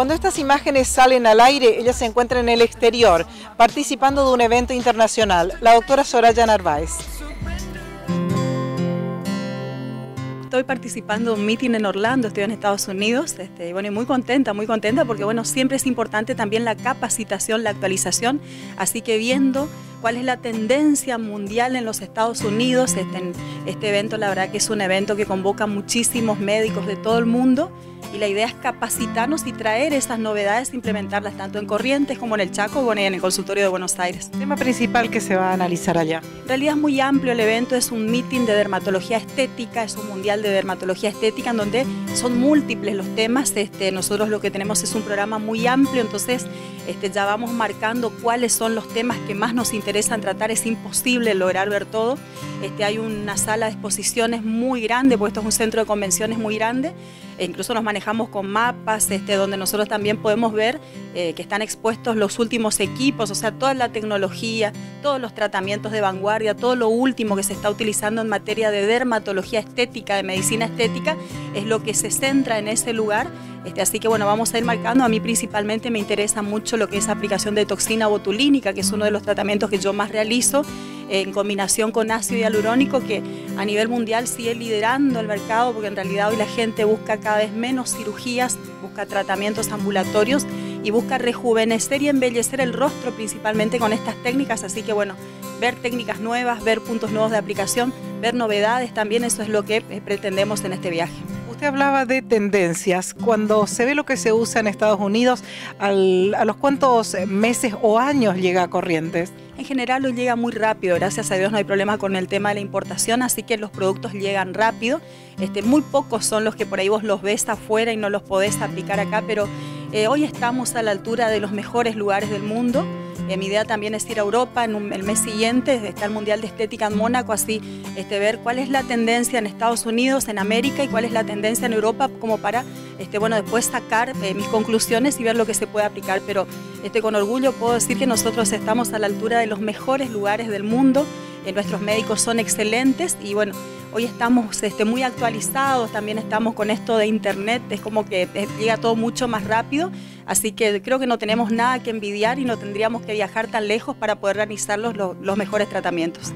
Cuando estas imágenes salen al aire, ella se encuentra en el exterior, participando de un evento internacional, la doctora Soraya Narváez. Estoy participando en un meeting en Orlando, estoy en Estados Unidos, este, bueno, y muy contenta, muy contenta porque bueno, siempre es importante también la capacitación, la actualización, así que viendo cuál es la tendencia mundial en los Estados Unidos, este, este evento la verdad que es un evento que convoca muchísimos médicos de todo el mundo y la idea es capacitarnos y traer esas novedades, implementarlas tanto en Corrientes como en el Chaco o en el consultorio de Buenos Aires. tema principal que se va a analizar allá? En realidad es muy amplio el evento, es un meeting de dermatología estética, es un mundial de dermatología estética en donde son múltiples los temas. Este, nosotros lo que tenemos es un programa muy amplio, entonces este, ya vamos marcando cuáles son los temas que más nos interesan tratar. Es imposible lograr ver todo. Este, hay una sala de exposiciones muy grande, porque esto es un centro de convenciones muy grande. E incluso nos manejamos con mapas este, donde nosotros también podemos ver eh, que están expuestos los últimos equipos, o sea, toda la tecnología, todos los tratamientos de vanguardia, todo lo último que se está utilizando en materia de dermatología estética, de medicina estética, es lo que se centra en ese lugar. Este, así que bueno, vamos a ir marcando. A mí principalmente me interesa mucho lo que es aplicación de toxina botulínica, que es uno de los tratamientos que yo más realizo en combinación con ácido hialurónico que a nivel mundial sigue liderando el mercado porque en realidad hoy la gente busca cada vez menos cirugías, busca tratamientos ambulatorios y busca rejuvenecer y embellecer el rostro principalmente con estas técnicas, así que bueno, ver técnicas nuevas, ver puntos nuevos de aplicación, ver novedades, también eso es lo que eh, pretendemos en este viaje. Usted hablaba de tendencias. Cuando se ve lo que se usa en Estados Unidos, ¿a los cuántos meses o años llega a Corrientes? En general lo llega muy rápido, gracias a Dios no hay problema con el tema de la importación, así que los productos llegan rápido. Este, muy pocos son los que por ahí vos los ves afuera y no los podés aplicar acá, pero eh, hoy estamos a la altura de los mejores lugares del mundo. Eh, mi idea también es ir a Europa en el mes siguiente, está el Mundial de Estética en Mónaco, así este, ver cuál es la tendencia en Estados Unidos, en América y cuál es la tendencia en Europa, como para este, bueno, después sacar eh, mis conclusiones y ver lo que se puede aplicar. Pero este, con orgullo puedo decir que nosotros estamos a la altura de los mejores lugares del mundo, nuestros médicos son excelentes y bueno, Hoy estamos este, muy actualizados, también estamos con esto de internet, es como que eh, llega todo mucho más rápido, así que creo que no tenemos nada que envidiar y no tendríamos que viajar tan lejos para poder realizar los, los mejores tratamientos.